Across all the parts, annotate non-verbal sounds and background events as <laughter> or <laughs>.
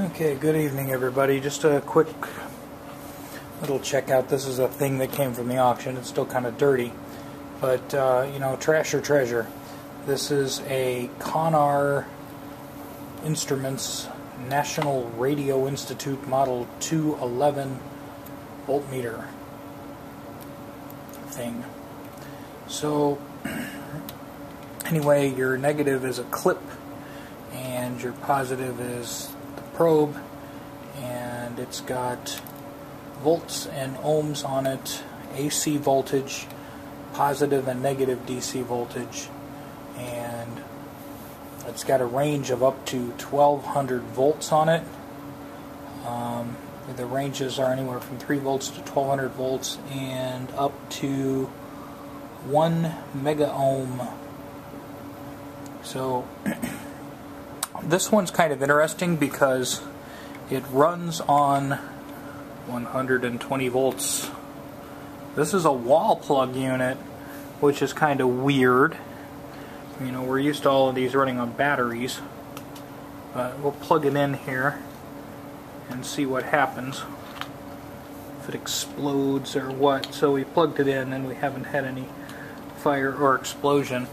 Okay, good evening everybody. Just a quick little checkout. This is a thing that came from the auction. It's still kind of dirty, but uh, you know, trash or treasure. This is a Conar Instruments National Radio Institute Model 211 voltmeter thing. So, <clears throat> anyway, your negative is a clip, and your positive is probe, and it's got volts and ohms on it, AC voltage, positive and negative DC voltage, and it's got a range of up to 1200 volts on it. Um, the ranges are anywhere from 3 volts to 1200 volts and up to 1 mega ohm. So <clears throat> this one's kind of interesting because it runs on 120 volts. This is a wall plug unit, which is kind of weird. You know, we're used to all of these running on batteries. But we'll plug it in here and see what happens. If it explodes or what. So we plugged it in and we haven't had any fire or explosion.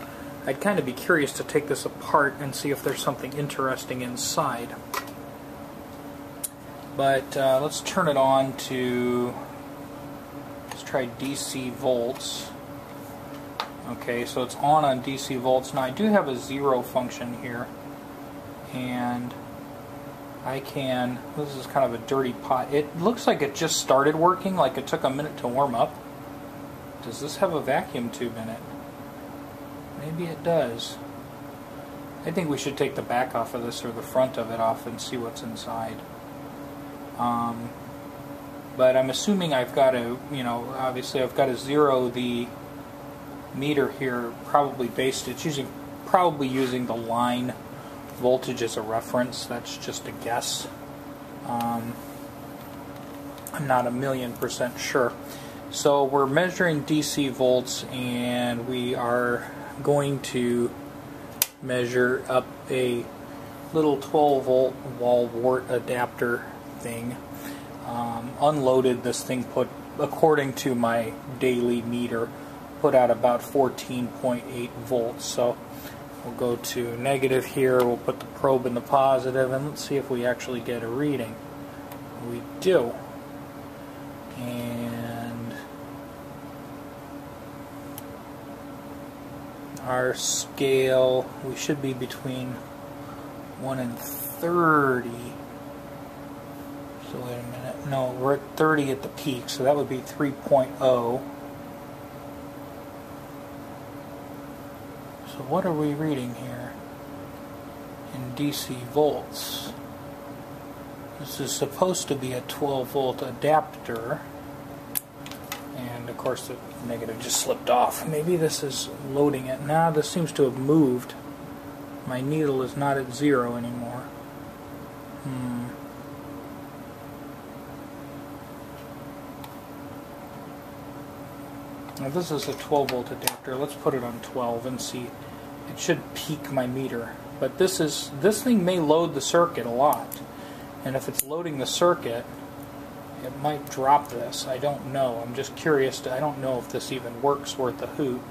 I'd kind of be curious to take this apart and see if there's something interesting inside. But uh, let's turn it on to, let's try DC volts. Okay, so it's on on DC volts. Now I do have a zero function here. And I can, this is kind of a dirty pot. It looks like it just started working, like it took a minute to warm up. Does this have a vacuum tube in it? Maybe it does. I think we should take the back off of this or the front of it off and see what's inside. Um, but I'm assuming I've got to, you know, obviously I've got to zero the meter here, probably based, it's using, probably using the line voltage as a reference. That's just a guess. Um, I'm not a million percent sure. So we're measuring DC volts and we are going to measure up a little 12 volt wall wart adapter thing. Um, unloaded this thing put, according to my daily meter, put out about 14.8 volts. So we'll go to negative here, we'll put the probe in the positive, and let's see if we actually get a reading. We do. And our scale, we should be between 1 and 30. So wait a minute. No, we're at 30 at the peak, so that would be 3.0. So what are we reading here in DC volts? This is supposed to be a 12 volt adapter. Of course the negative just slipped off. Maybe this is loading it. Now this seems to have moved. My needle is not at zero anymore. Hmm. Now this is a 12 volt adapter. Let's put it on 12 and see. It should peak my meter. But this is this thing may load the circuit a lot. And if it's loading the circuit, it might drop this. I don't know. I'm just curious. To, I don't know if this even works worth a hoot.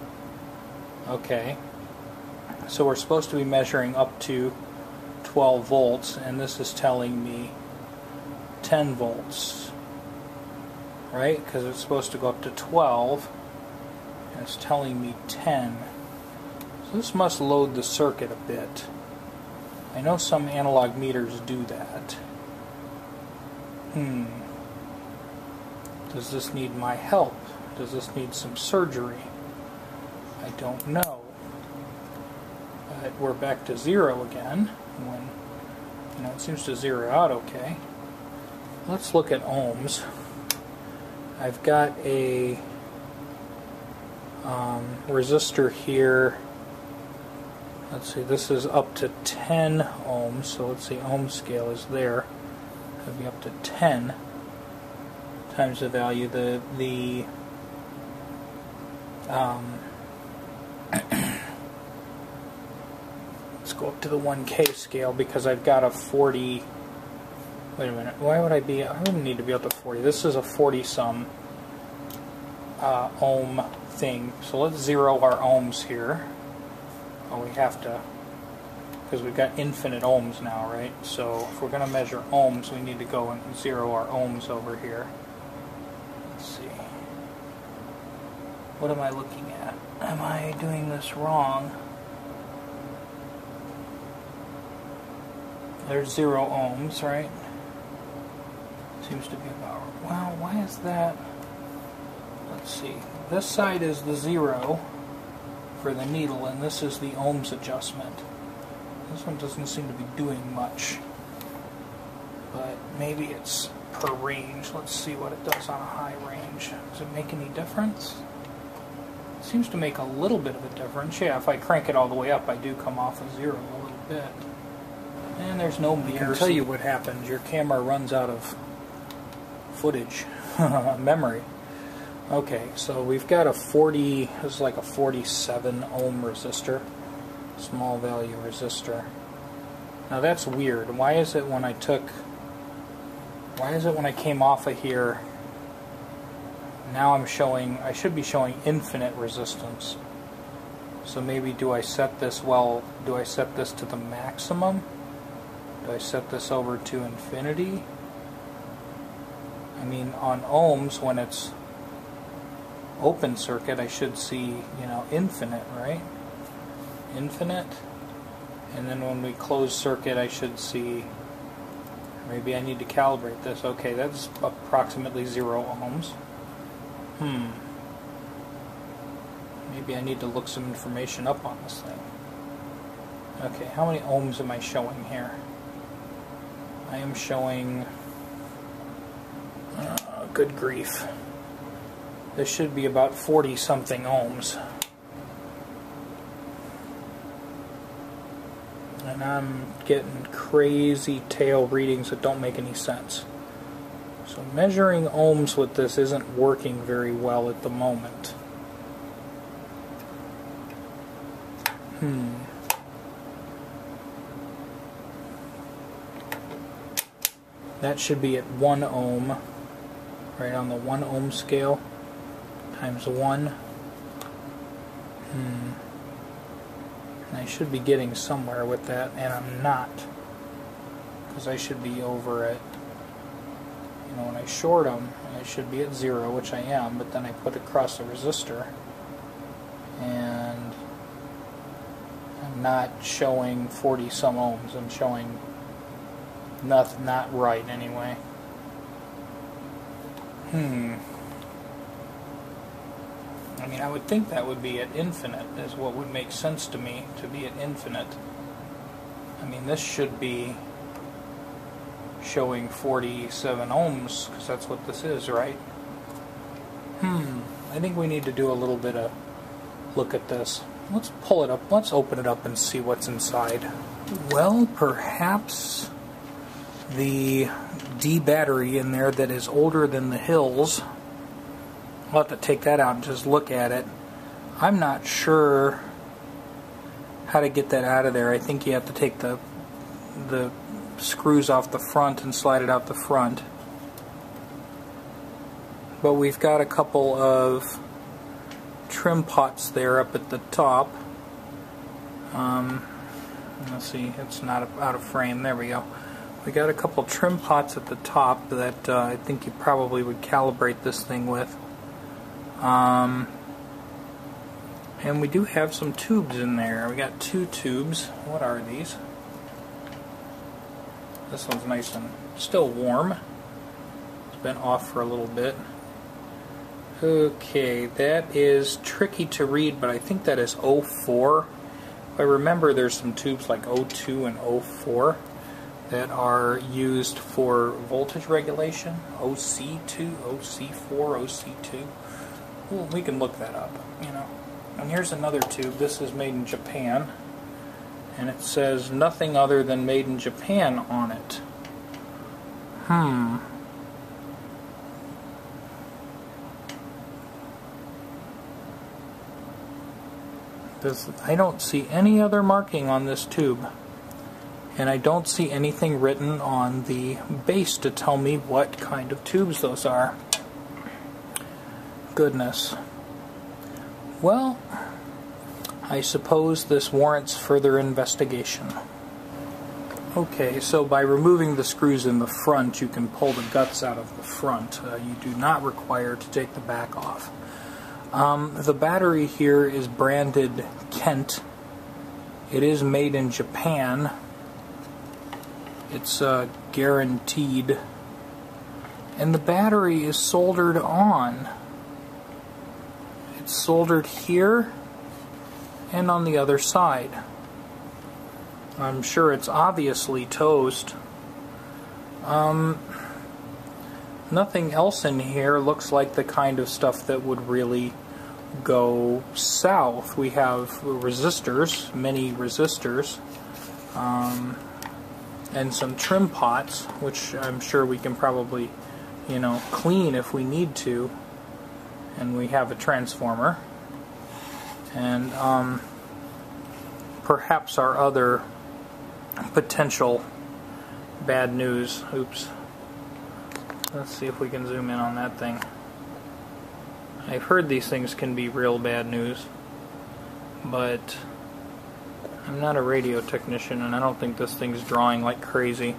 Okay. So we're supposed to be measuring up to 12 volts, and this is telling me 10 volts. Right? Because it's supposed to go up to 12 and it's telling me 10. So this must load the circuit a bit. I know some analog meters do that. Hmm. Does this need my help? Does this need some surgery? I don't know. But we're back to zero again. When you know it seems to zero out okay. Let's look at ohms. I've got a um, resistor here. Let's see, this is up to 10 ohms, so let's see, ohm scale is there. It'll be up to 10 times the value. The the um, let's go up to the 1K scale because I've got a 40 Wait a minute. Why would I be? I wouldn't need to be up to 40. This is a 40 some uh, ohm thing. So let's zero our ohms here. Oh, we have to, because we've got infinite ohms now, right? So if we're going to measure ohms, we need to go and zero our ohms over here. Let's see. What am I looking at? Am I doing this wrong? There's zero ohms, right? Seems to be about. Well, why is that? Let's see. This side is the zero for the needle, and this is the ohms adjustment. This one doesn't seem to be doing much, but maybe it's per range. Let's see what it does on a high range. Does it make any difference? Seems to make a little bit of a difference. Yeah, if I crank it all the way up, I do come off of zero a little bit. And there's no mirror. I can tell you what happens. Your camera runs out of footage, <laughs> memory. Okay, so we've got a 40, this is like a 47 ohm resistor, small value resistor. Now that's weird. Why is it when I took, why is it when I came off of here, now I'm showing, I should be showing infinite resistance. So maybe do I set this, well, do I set this to the maximum? Do I set this over to infinity? I mean, on ohms, when it's open circuit, I should see, you know, infinite, right? Infinite. And then when we close circuit, I should see, maybe I need to calibrate this. Okay, that's approximately zero ohms. Hmm. Maybe I need to look some information up on this thing. Okay, how many ohms am I showing here? I am showing, uh, good grief. This should be about 40 something ohms. And I'm getting crazy tail readings that don't make any sense. So measuring ohms with this isn't working very well at the moment. Hmm. That should be at 1 ohm, right on the 1 ohm scale, times 1. Hmm. And I should be getting somewhere with that, and I'm not. Because I should be over at, know, when I short them, I should be at 0, which I am, but then I put across the resistor. And I'm not showing 40 some ohms, I'm showing not, not right anyway. Hmm. I mean, I would think that would be at infinite, is what would make sense to me, to be at infinite. I mean, this should be showing 47 ohms, because that's what this is, right? Hmm. I think we need to do a little bit of look at this. Let's pull it up. Let's open it up and see what's inside. Well, perhaps the D battery in there that is older than the hills. I'll have to take that out and just look at it. I'm not sure how to get that out of there. I think you have to take the the screws off the front and slide it out the front. But we've got a couple of trim pots there up at the top. Um, let's see, it's not out of frame. There we go. We got a couple trim pots at the top that uh, I think you probably would calibrate this thing with. Um, and we do have some tubes in there. We got two tubes. What are these? This one's nice and still warm. It's been off for a little bit. Okay, that is tricky to read, but I think that is 04. I remember there's some tubes like 02 and 04 that are used for voltage regulation, OC2, OC4, OC2. Well, we can look that up, you know. And here's another tube. This is made in Japan. And it says nothing other than made in Japan on it. Hmm. Does, I don't see any other marking on this tube. And I don't see anything written on the base to tell me what kind of tubes those are. Goodness. Well, I suppose this warrants further investigation. Okay, so by removing the screws in the front, you can pull the guts out of the front. Uh, you do not require to take the back off. Um, the battery here is branded Kent. It is made in Japan. It's uh, guaranteed. And the battery is soldered on. It's soldered here and on the other side. I'm sure it's obviously toast. Um, nothing else in here looks like the kind of stuff that would really go south. We have resistors, many resistors, um, and some trim pots, which I'm sure we can probably, you know, clean if we need to. And we have a transformer. And um, perhaps our other potential bad news. Oops. Let's see if we can zoom in on that thing. I've heard these things can be real bad news, but I'm not a radio technician and I don't think this thing's drawing like crazy.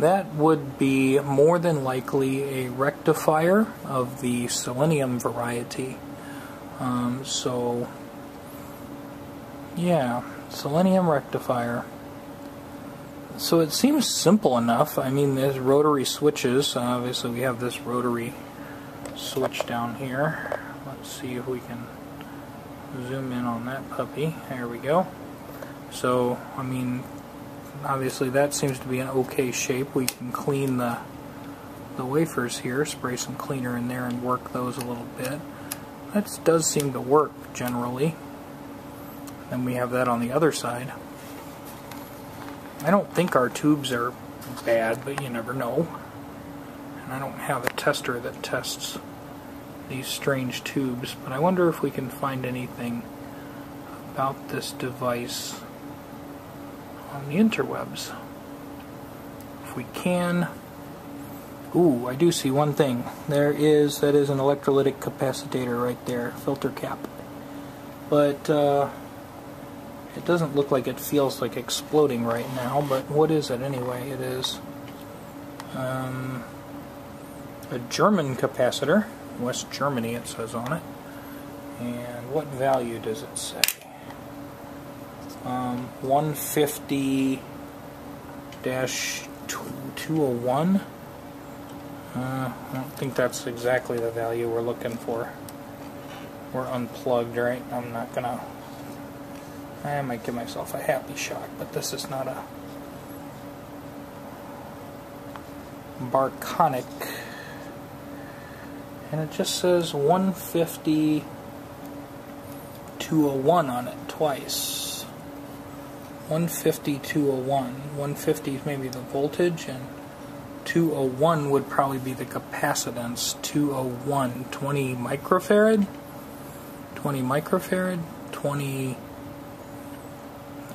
That would be more than likely a rectifier of the selenium variety. Um, so, yeah, selenium rectifier. So it seems simple enough. I mean, there's rotary switches. Obviously, we have this rotary switch down here. Let's see if we can zoom in on that puppy. There we go. So, I mean, obviously that seems to be an okay shape. We can clean the the wafers here, spray some cleaner in there and work those a little bit. That does seem to work generally. Then we have that on the other side. I don't think our tubes are bad, but you never know. And I don't have a tester that tests these strange tubes, but I wonder if we can find anything about this device on the interwebs. If we can, ooh, I do see one thing. There is, that is an electrolytic capacitor right there, filter cap. But, uh, it doesn't look like it feels like exploding right now, but what is it anyway? It is um, a German capacitor, West Germany it says on it. And what value does it say? Um, 150 201. Uh, I don't think that's exactly the value we're looking for. We're unplugged, right? I'm not gonna I might give myself a happy shock, but this is not a Barconic. And it just says 150 201 on it twice. 150 201. 150 is maybe the voltage, and 201 would probably be the capacitance. 201, 20 microfarad? 20 microfarad? 20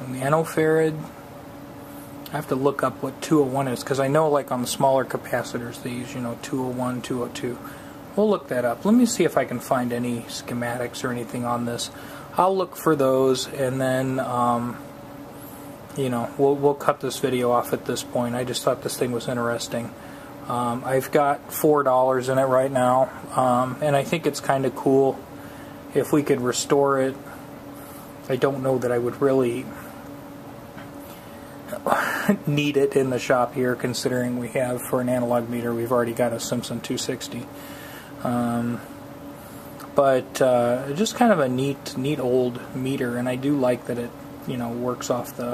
nanofarad. I have to look up what 201 is because I know like on the smaller capacitors they use you know 201, 202. We'll look that up. Let me see if I can find any schematics or anything on this. I'll look for those and then um, you know we'll we'll cut this video off at this point. I just thought this thing was interesting. Um, I've got four dollars in it right now, um, and I think it's kind of cool. If we could restore it, I don't know that I would really <laughs> need it in the shop here, considering we have for an analog meter, we've already got a Simpson 260. Um, but uh, just kind of a neat, neat old meter, and I do like that it, you know, works off the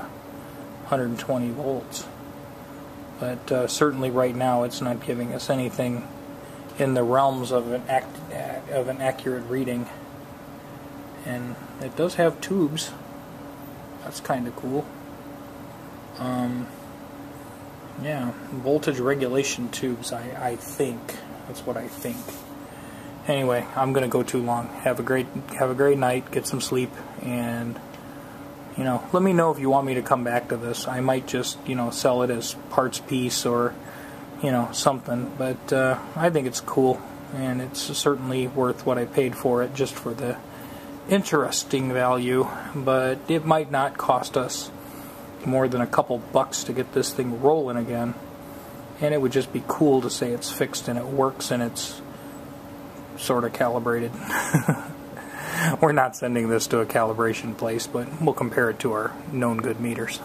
120 volts. But uh, certainly right now, it's not giving us anything in the realms of an act, of an accurate reading. And it does have tubes. That's kind of cool. Um, yeah, voltage regulation tubes, I, I think. That's what I think. Anyway, I'm going to go too long. Have a great have a great night, get some sleep, and you know, let me know if you want me to come back to this. I might just, you know, sell it as parts piece or, you know, something. But uh, I think it's cool, and it's certainly worth what I paid for it just for the interesting value. But it might not cost us more than a couple bucks to get this thing rolling again. And it would just be cool to say it's fixed and it works and it's sort of calibrated. <laughs> We're not sending this to a calibration place, but we'll compare it to our known good meters.